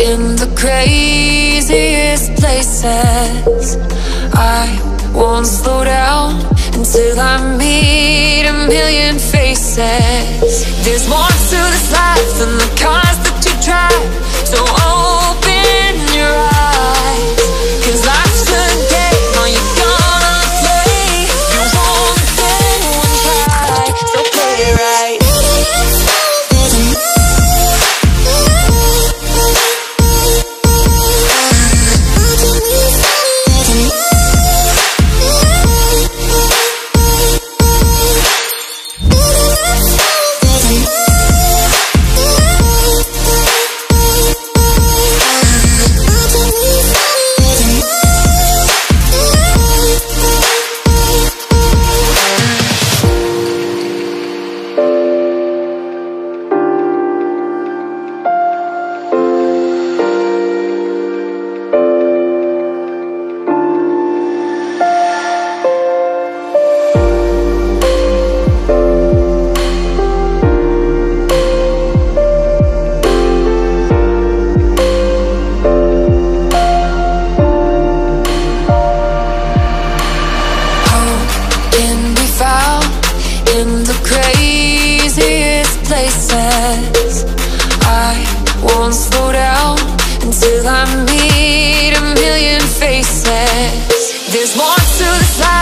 in the craziest places. I won't slow down until I meet a million faces. There's more won't slow down until I meet a million faces. There's more to this life.